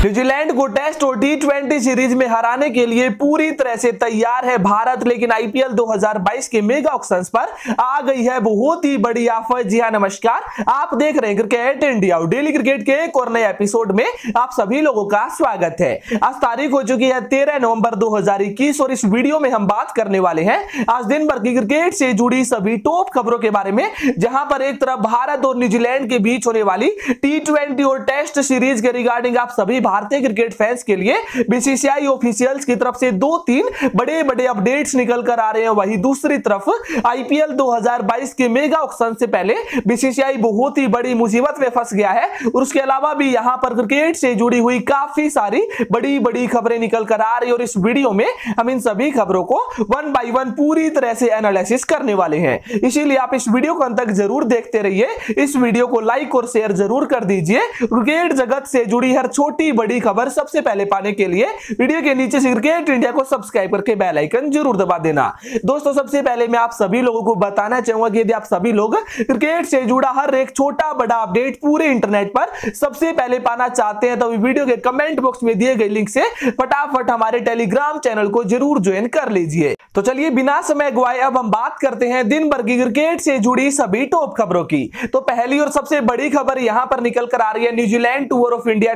New Zealand को test और T series में हराने के लिए पूरी तरह से तैयार है भारत, लेकिन आईपीएल 2022 के मेगा ऑक्शन पर आ गई है बहुत ही बड़ी ऑफ़र जी हाँ नमस्कार। आप देख रहे हैं क्रिकेट इंडिया डेली क्रिकेट के एक और नए एपिसोड में आप सभी लोगों का स्वागत है। आज तारीख हो चुकी है तेरह नवंबर 2021 और इस वीडियो में हम बात करने वाले हैं आज दिन भर की क्रिकेट से जुड़ी सभी टॉप खबरों के बारे में, जहाँ पर एक तरफ़ भारत और न्यूजीलैंड के बीच होने वाली टी और टेस्ट सीरीज़ के रिगार्डिंग आप सभी भारतीय क्रिकेट फैंस के लिए बीसीसीआई ऑफिशियल्स की तरफ़ से दो तीन बड़े बड़े अपडेट्स निकल कर आ रहे हैं। वही दूसरी तरफ़ आईपीएल 2022 के मेगा ऑक्शन से पहले बीसीसीआई बहुत ही बड़ी मुसीबत में फंस गया है। और उसके अलावा भी यहाँ पर क्रिकेट से जुड़ी हुई काफ़ी सारी बड़ी बड़ी खबरें निकल कर आ रही और इस वीडियो में हम इन सभी खबरों को वन बाई वन पूरी तरह से एनालिसिस करने वाले हैं। इसीलिए आप इस वीडियो को अंत तक ज़रूर देखते रहिए। इस वीडियो को लाइक और शेयर ज़रूर कर दीजिए। क्रिकेट जगत से जुड़ी हर छोटी बड़ी खबर सबसे पहले पाने के लिए वीडियो के नीचे क्रिकेट इंडिया को सब्सक्राइब करके बेल आइकन ज़रूर दबा देना। दोस्तों, सबसे पहले मैं आप सभी लोगों को बताना चाहूँगा कि यदि आप सभी लोग क्रिकेट से जुड़ा हर एक छोटा बड़ा अपडेट पूरे इंटरनेट पर सबसे पहले पाना चाहते हैं तो वीडियो के कमेंट बॉक्स में दिए गए लिंक से फटाफट हमारे टेलीग्राम चैनल को ज़रूर ज्वाइन कर लीजिए। तो चलिए, बिना समय गवाए अब हम बात करते हैं दिन भर की क्रिकेट से जुड़ी सभी टॉप खबरों की। तो पहली और सबसे बड़ी खबर यहाँ पर निकल कर आ रही है न्यूजीलैंड टूर ऑफ़ इंडिया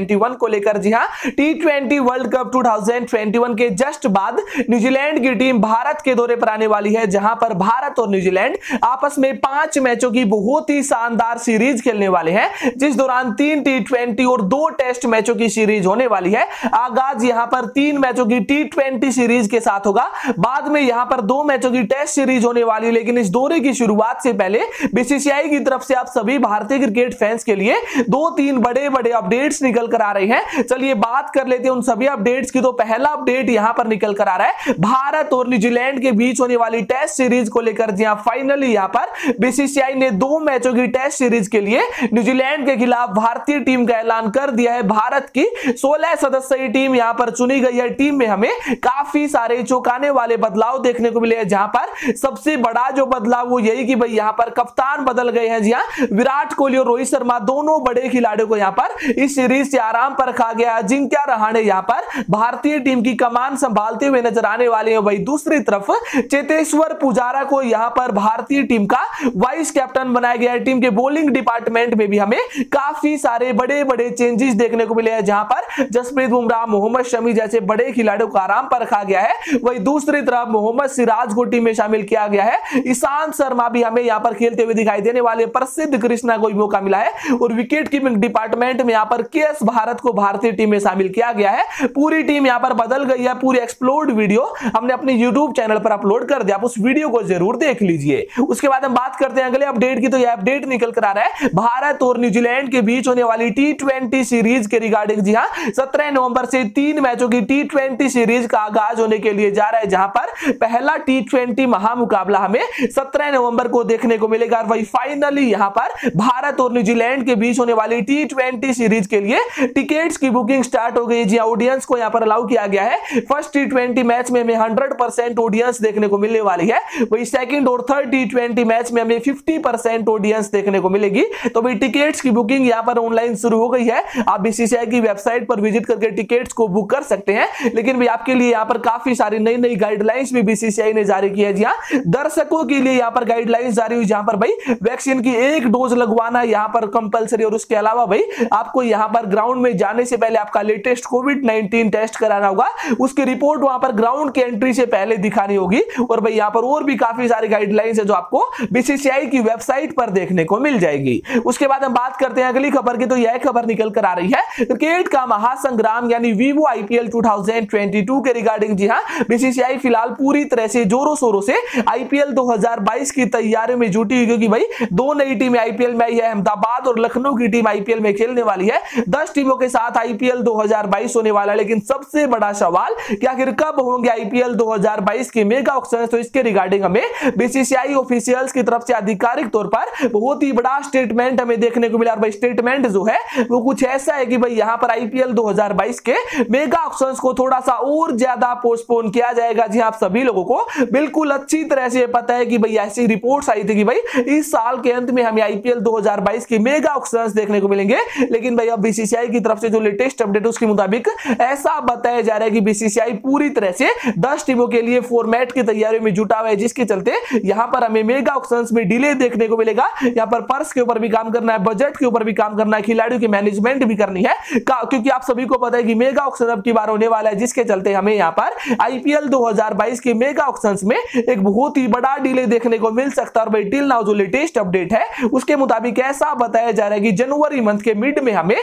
2021 को लेकर, जी हाँ टी ट्वेंटी वर्ल्ड कप 2021 के जस्ट बाद न्यूजीलैंड की टीम भारत के दौरे पर आने वाली है, जहाँ पर भारत और न्यूजीलैंड आपस में पाँच मैचों की बहुत ही शानदार सीरीज़ खेलने वाले हैं, जिस दौरान तीन टी और दो टेस्ट मैचों की सीरीज़ होने वाली है। आगाज़ यहाँ पर तीन मैचों की टी सीरीज़ के साथ होगा। बाद में यहाँ पर दो मैचों की टेस्ट सीरीज़ होने वाली है, लेकिन इस दौरे की शुरुआत से पहले बीसीसीआई की तरफ़ से आप सभी भारतीय क्रिकेट फैंस के लिए दो तीन बड़े बड़े अपडेट्स निकल कर आ रहे हैं। चलिए बात कर लेते हैं उन सभी अपडेट्स की। तो पहला अपडेट यहाँ पर निकल कर आ रहा है। भारत और न्यूजीलैंड के बीच होने वाली टेस्ट सीरीज़ को लेकर जी फाइनली यहाँ पर बीसीसीआई ने दो मैचों की टेस्ट सीरीज़ के लिए न्यूजीलैंड के खिलाफ भारतीय टीम का ऐलान कर दिया है। भारत की सोलह सदस्यीय टीम यहाँ पर चुनी गई है। टीम में हमें काफ़ी सारे चौंकाने वाले बदलाव देखने को मिले हैं। जहाँ पर सबसे बड़ा जो बदलाव वो यही कि भाई यहाँ पर कप्तान बदल गए हैं। जी हाँ विराट कोहली और रोहित शर्मा दोनों बड़े खिलाड़ियों को यहाँ पर इस सीरीज़ से आराम पर रखा गया अजिंक्य रहाणे यहाँ पर भारतीय टीम की कमान संभालते हुए नज़र आने वाले हैं। वही दूसरी तरफ़ चेतेश्वर पुजारा को यहाँ पर भारतीय टीम का वाइस कैप्टन बनाया गया है। टीम के बॉलिंग डिपार्टमेंट में भी हमें काफ़ी सारे बड़े बड़े चेंजेस देखने को मिले हैं, जहाँ पर जसप्रीत बुमराह, मोहम्मद शमी जैसे बड़े खिलाड़ियों को आराम पर रखा गया है। वही दूसरी तरफ़ मोहम्मद सिराज को टीम में शामिल किया गया है। ईशांत शर्मा भी हमें यहाँ पर खेलते हुए दिखाई देने वाले प्रसिद्ध कृष्णा को मौका मिला है। और विकेट कीपिंग डिपार्टमेंट में यहाँ पर केएस भारत को भारतीय टीम में शामिल किया गया है। पूरी टीम यहाँ पर बदल गई है, पूरी एक्सप्लोर्ड वीडियो हमने अपने यूट्यूब चैनल पर अपलोड कर दिया। आप उस वीडियो को ज़रूर देख लीजिए। उसके बाद हम बात करते हैं अगले अपडेट की तो यह अपडेट निकल कर आ रहा है। भारत और न्यूजीलैंड के बीच होने वाली टी सीरीज़ के रिगार्डिंग जी हाँ सत्रह नवंबर से तीन मैचों की टी सीरीज़ का आगाज़ होने के लिए जा रहा है, जहाँ पर पहला टी महामुकाबला हमें सत्रह नवंबर को देखने को मिलेगा। और वही फाइनली यहाँ पर भारत और न्यूजीलैंड के बीच होने वाली टी सीरीज़ के लिए टिकट्स की बुकिंग स्टार्ट हो गई जी ऑडियंस को यहाँ पर अलाउ किया गया है। फ़र्स्ट टी ट्वेंटी मैच में हंड्रेड परसेंट ऑडियंस देखने को मिलने वाली है। वही सेकंड और थर्ड टी ट्वेंटी मैच में हमें फिफ्टी परसेंट ऑडियंस देखने को मिलेगी। तो भाई, टिकट्स की बुकिंग यहाँ पर ऑनलाइन शुरू हो गई है। आप बीसीसीआई की वेबसाइट पर विज़िट करके टिकट्स को बुक कर सकते हैं। लेकिन भाई, आपके लिए यहाँ पर काफ़ी सारी नई नई गाइडलाइंस भी बीसीसीआई ने जारी की है। जी हाँ दर्शकों के लिए यहाँ पर गाइडलाइंस जारी हुई, जहाँ पर भाई वैक्सीन की एक डोज लगवाना यहाँ पर कंपलसरी और उसके अलावा भाई, आपको यहाँ पर ग्राउंड में जाने से पहले आपका लेटेस्ट कोविड 19 टेस्ट कराना होगा। उसकी रिपोर्ट वहाँ पर ग्राउंड की एंट्री से पहले दिखानी होगी। और भाई, यहाँ पर और भी काफ़ी सारी गाइडलाइंस है जो आपको बीसीसीआई की वेबसाइट पर देखने को मिल जाएगी। उसके बाद हम बात करते हैं अगली खबर की तो यह खबर निकल कर आ रही है। क्रिकेट का महासंग्राम, यानी वीवो आईपीएल 2022 के रिगार्डिंग जी हाँ बीसीसीआई फ़िलहाल पूरी तरह से जोरों शोरों से आईपीएल 2022 की तैयारी में जुटी हुई क्योंकि भाई, दो नई टीम आईपीएल में आई है। अहमदाबाद और लखनऊ की टीम आईपीएल में खेलने वाली है। दस टीमों के साथ आईपीएल 2022 होने वाला है। लेकिन सबसे बड़ा सवाल, कि आखिर कब होंगे आईपीएल 2022 के मेगा ऑक्शन? तो इसके रिगार्डिंग हमें बीसीसीआई ऑफिशियल्स की तरफ़ से आधिकारिक तौर पर बहुत ही बड़ा स्टेटमेंट हमें देखने को मिला। और भाई स्टेटमेंट जो है, वो कुछ ऐसा है कि भाई, यहाँ पर आईपीएल 2022 के मेगा ऑक्शन को थोड़ा सा और ज़्यादा पोस्टपोन किया जाएगा। जी आप सभी लोगों को बिल्कुल अच्छी तरह से पता है कि भाई, ऐसी रिपोर्ट्स आई थी कि भाई, इस साल के अंत में हमें आईपीएल 2022 की मेगा ऑक्शन देखने को मिलेंगे। लेकिन भाई, अब बीसीसीआई बीसीसीआई की तरफ़ से जो लेटेस्ट अपडेट उसके मुताबिक ऐसा बताया जा रहा है कि बीसीसीआई पूरी तरह से दस टीमों के लिए फॉर्मेट की तैयारियों में जुटा हुआ है, जिसके चलते यहाँ पर हमें मेगा ऑप्शन में डिले देखने को मिलेगा। यहाँ पर पर्स के ऊपर भी काम करना है बजट के ऊपर भी काम करना है, खिलाड़ियों की मैनेजमेंट भी करनी है। क्योंकि आप सभी को पता है कि मेगा ऑप्शन अब की बार होने वाला है, जिसके चलते हमें यहाँ पर आईपीएल 2022 के मेगा ऑप्शन में एक बहुत ही बड़ा डिले देखने को मिल सकता है। और भाई टिल नाउ जो लेटेस्ट अपडेट है, उसके मुताबिक ऐसा बताया जा रहा है कि जनवरी मंथ के मिड में हमें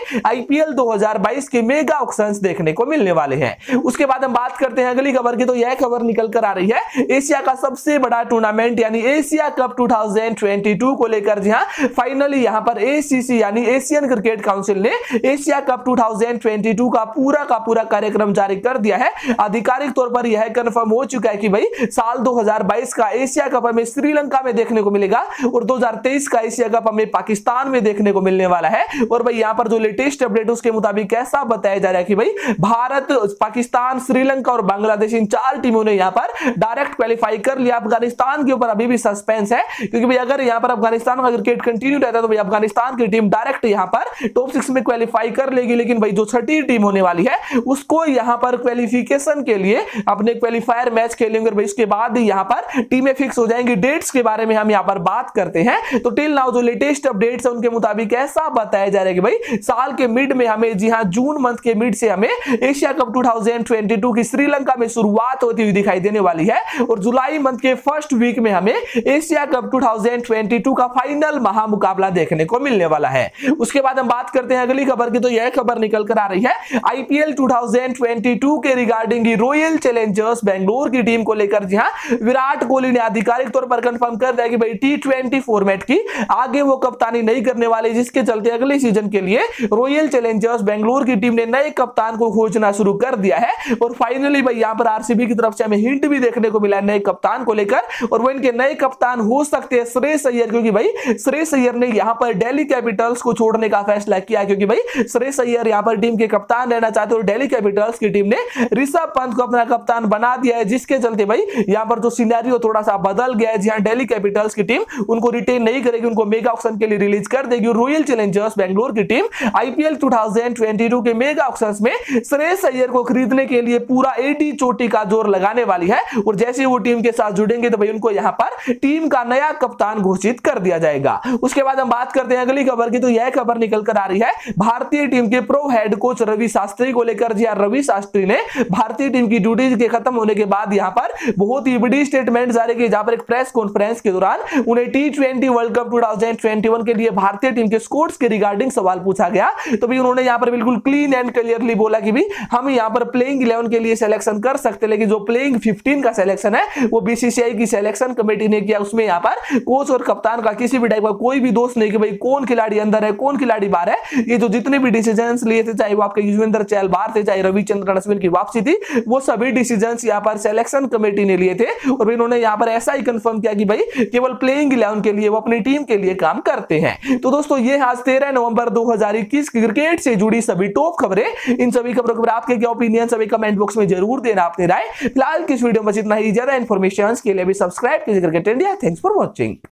आईपीएल 2022 के मेगा ऑप्शन देखने को मिलने वाले हैं। उसके बाद हम बात करते हैं अगली खबर की तो यह खबर निकल कर आ रही है। एशिया का सबसे बड़ा टूर्नामेंट यानी एशिया कप 2022 को लेकर जी हाँ फाइनली यहाँ पर एसीसी यानी एशियन क्रिकेट काउंसिल ने एशिया कप 2022 का पूरा का पूरा कार्यक्रम जारी कर दिया है। आधिकारिक तौर पर यह कंफर्म हो चुका है कि भाई, साल 2022 का एशिया कप हमें श्रीलंका में देखने को मिलेगा और 2023 का एशिया कप हमें पाकिस्तान में देखने को मिलने वाला है। और भाई, यहाँ पर जो लेटेस्ट अपडेट उसके मुताबिक ऐसा बताया जा रहा है कि भाई, भारत, पाकिस्तान, श्रीलंका और बांग्लादेश, इन चार टीमों ने यहाँ पर डायरेक्ट क्वालिफाई कर लिया। अफ़गानिस्तान के ऊपर अभी भी सस्पेंस है, क्योंकि भाई, अगर यहाँ पर अफ़गानिस्तान का क्रिकेट कंटिन्यू रहता तो भाई, अफ़गानिस्तान की टीम डायरेक्ट यहाँ पर टॉप सिक्स में क्वालिफाई कर लेगी। लेकिन भाई, जो छठी टीम होने वाली है, उसको यहाँ पर क्वालिफिकेशन के लिए अपने क्वालिफायर मैच खेलेंगे। भाई, उसके बाद यहाँ पर टीमें फिक्स हो जाएँगी। डेट्स के बारे में हम यहाँ पर बात करते हैं। तो टिल नाउ जो लेटेस्ट अपडेट्स है, उनके मुताबिक ऐसा बताया जा रहा है कि भाई, साल के मिड में हमें, जी हाँ जून मंथ के मिड से हमें एशिया कप 2022 की श्रीलंका में शुरुआत होती हुई दिखाई देने वाली है और जुलाई मंथ के फ़र्स्ट वीक में हमें एशिया कप 2022 का फाइनल महामुकाबला देखने को मिलने वाला है। उसके बाद हम बात करते हैं अगली खबर की तो यह खबर निकल कर आ रही है। आईपीएल 2022 के रिगार्डिंग रॉयल चैलेंजर्स बेंगलोर की टीम को लेकर, जी हाँ विराट कोहली ने आधिकारिक तौर पर कंफर्म कर दिया कि भाई टी फॉर्मेट की आगे वो कप्तानी नहीं करने वाले, जिसके चलते अगले सीज़न के लिए रॉयल चैलेंजर्स बेंगलोर की टीम ने नए कप्तान को खोजना शुरू कर दिया है। और फाइनली भाई, यहाँ पर आरसीबी की तरफ़ से हमें हिंट भी देखने को मिला नए कप्तान को लेकर। और वो इनके नए कप्तान हो सकते हैं श्रेयस अय्यर, क्योंकि भाई, श्रेयस अय्यर ने यहाँ पर डेली कैपिटल्स को छोड़ने का फैसला किया क्योंकि भाई, श्रेयस अय्यर यहाँ पर टीम के कप्तान रहना चाहते और डेली कैपिटल्स की टीम ने ऋषभ पंत को अपना कप्तान बना दिया है, जिसके चलते भाई, यहाँ पर जो सिनेरियो थोड़ा सा बदल गया है। जहाँ डेली कैपिटल्स की टीम उनको रिटेन नहीं करेगी, उनको मेगा ऑप्शन के लिए रिलीज़ कर देगी। रॉयल चैलेंजर्स बेंगलोर की टीम आईपीएल 2022 के मेगा ऑप्शन में श्रेयस अय्यर को खरीदने के लिए पूरा एटी चोटी का ज़ोर लगाने वाली है। और जैसे वो टीम के साथ जुड़ेंगे तो भाई उनको यहाँ पर टीम का नया कप्तान घोषित कर दिया जाएगा। उसके बाद हम बात करते हैं अगली खबर की। तो यह खबर निकल कर आ रही है। भारतीय टीम के pro head coach Ravi Shastri को लेकर। जी हाँ, रवि शास्त्री ने भारतीय टीम की ड्यूटीज़ के खत्म होने के बाद यहाँ पर बहुत ही बड़ी स्टेटमेंट जारी की जहाँ पर एक प्रेस कॉन्फ्रेंस के दौरान उन्हें टी वर्ल्ड कप 2021 के लिए भारतीय टीम के स्कोर्स के रिगार्डिंग सवाल पूछा गया। तो भी उन्होंने यहाँ पर बिल्कुल क्लीन एंड क्लियरली बोला कि भी हम यहाँ पर प्लेइंग इलेवन के लिए सिलेक्शन कर सकते लेकिन जो प्लेइंग फिफ्टीन का सिलेक्शन है, वो बीसीसीआई की सिलेक्शन कमेटी ने किया। उसमें यहाँ पर कोच और कप्तान का किसी भी टाइप का कोई भी दोष नहीं कि भाई कौन खिलाड़ी अंदर है, कौन खिलाड़ी बाहर है। ये जो जितने भी डिसीज़न लिए थे, चाहे वो आपके युजवेंद्र चहल बाहर थे, चाहे रविचंद्रन अश्विन की वापसी थी, वो सभी डिसीज़न यहाँ पर सिलेक्शन कमेटी ने लिए थे। और इन्होंने यहाँ पर ऐसा ही कंफर्म किया कि भाई केवल प्लेइंग इलेवन के लिए वो अपनी टीम के लिए काम करते हैं। तो दोस्तों, ये आज तेरह नवंबर 2021 क्रिकेट से जुड़ी सभी टॉप खबरें। इन सभी खबरों के आपके क्या ओपिनियन सभी कमेंट बॉक्स में ज़रूर देना अपनी राय। फ़िलहाल किस वीडियो में इतना ही। ज़्यादा इन्फॉर्मेशन के लिए भी सब्सक्राइब कीजिए cricket India thanks for watching